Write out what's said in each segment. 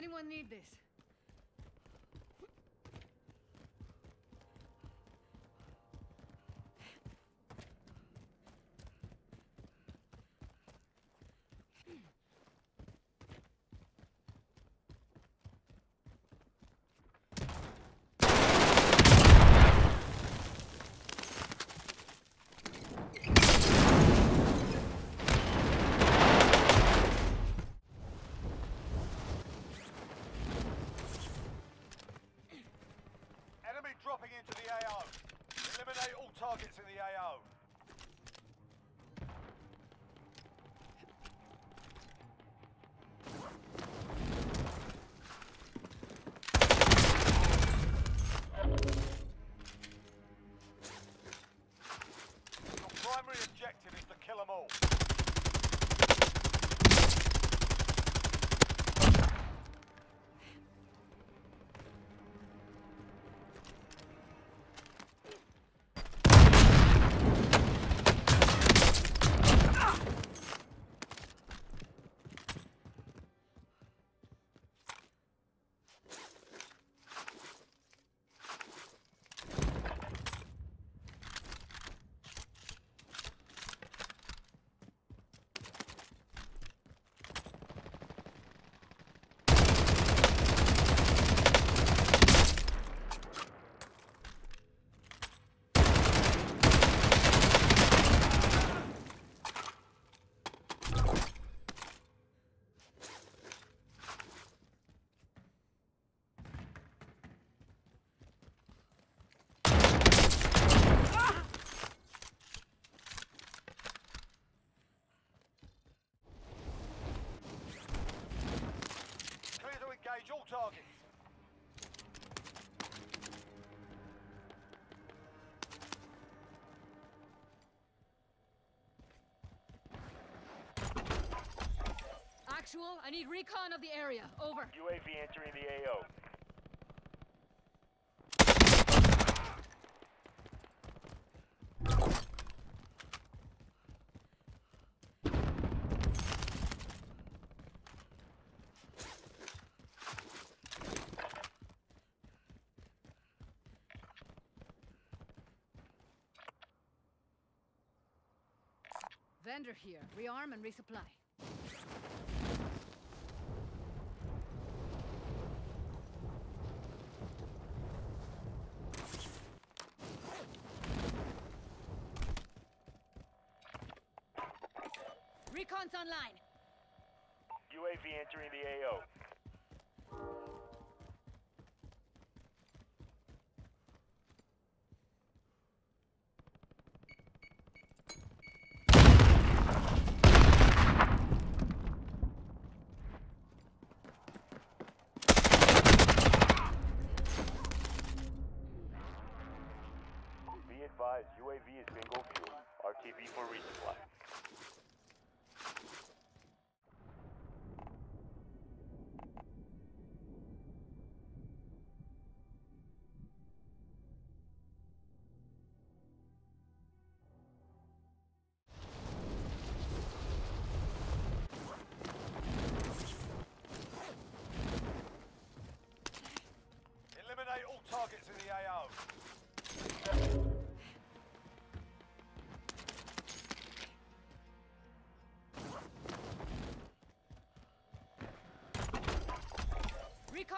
Anyone need this? Actual, I need recon of the area. Over. UAV entering the AO. Vendor here. Rearm and resupply. Recon's online. UAV entering the AO. Be advised, UAV is bingo fuel. RTB for resupply.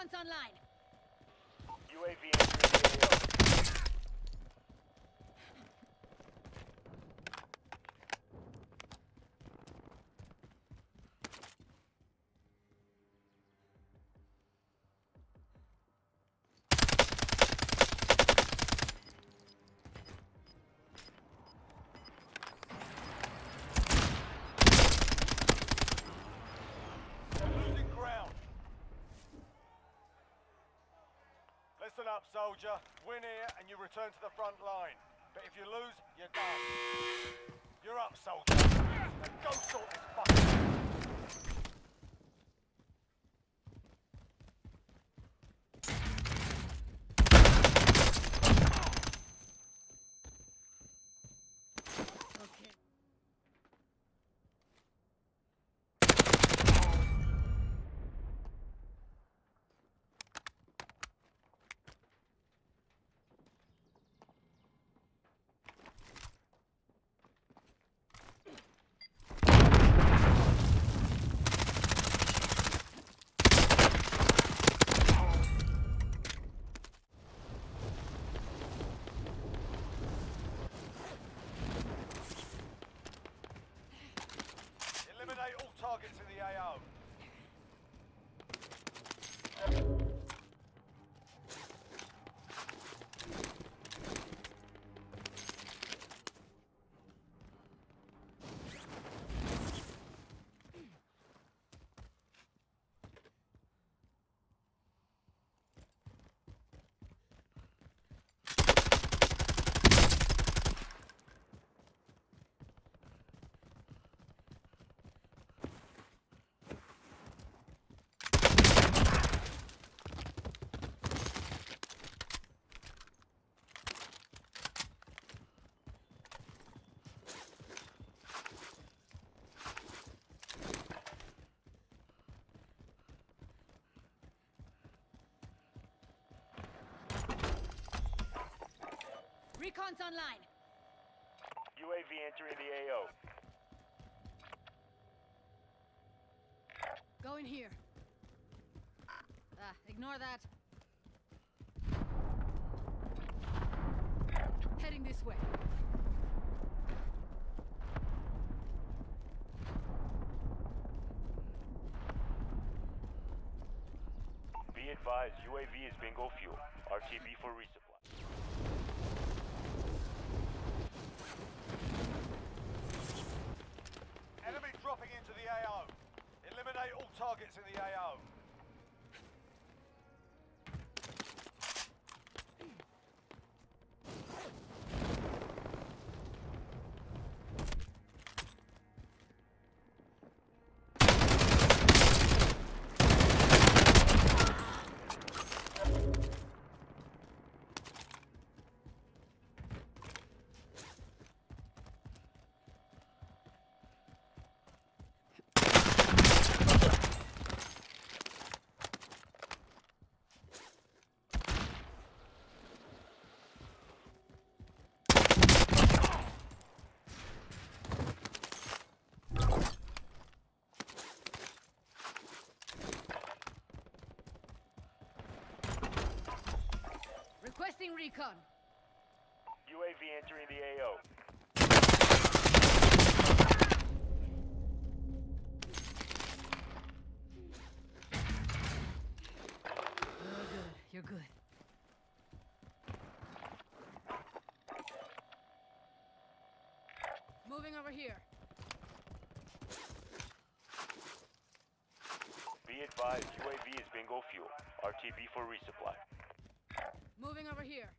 Recon's online. UAV entering the AO. Losing ground. Listen up, soldier. Win here and you return to the front line. But if you lose, you're done. You're up, soldier. Now go sort this fucking... Okay. Eliminate all targets in the AO. Recon's online. UAV entering the AO. Go in here. Ah, ignore that. Heading this way. Be advised, UAV is bingo fuel. RTB for resupply. Enemy dropping into the AO. Eliminate all targets in the AO. Requesting recon. UAV entering the AO. You're good. You're good. Moving over here. Be advised, UAV is bingo fuel. RTB for resupply. Moving over here.